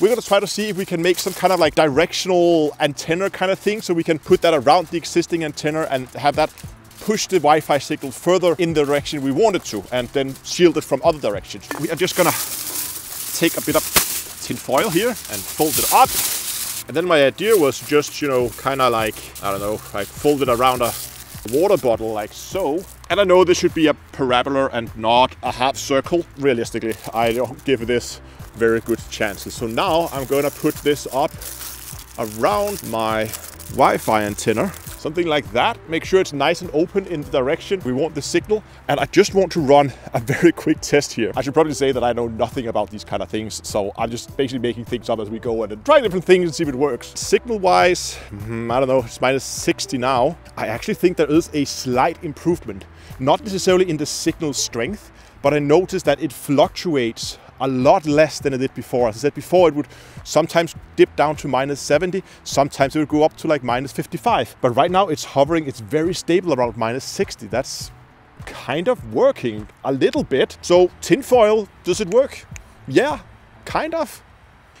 We're gonna try to see if we can make some kind of like directional antenna kind of thing so we can put that around the existing antenna and have that push the Wi-Fi signal further in the direction we want it to and then shield it from other directions. We are just gonna take a bit of tin foil here and fold it up. And then my idea was just, you know, kind of like, I don't know, like fold it around a water bottle like so. And I know this should be a parabola and not a half circle. Realistically, I don't give this very good chances. So now I'm gonna put this up around my Wi-Fi antenna something like that. Make sure it's nice and open in the direction we want the signal. And I just want to run a very quick test here. I should probably say that I know nothing about these kind of things. So I'm just basically making things up as we go and try different things and see if it works. Signal wise, hmm, I don't know, it's minus 60 now. I actually think there is a slight improvement. Not necessarily in the signal strength, but I noticed that it fluctuates a lot less than it did before. As I said before, it would sometimes dip down to minus 70, sometimes it would go up to like minus 55. But right now it's hovering, it's very stable around minus 60. That's kind of working a little bit. So tinfoil, does it work? Yeah, kind of.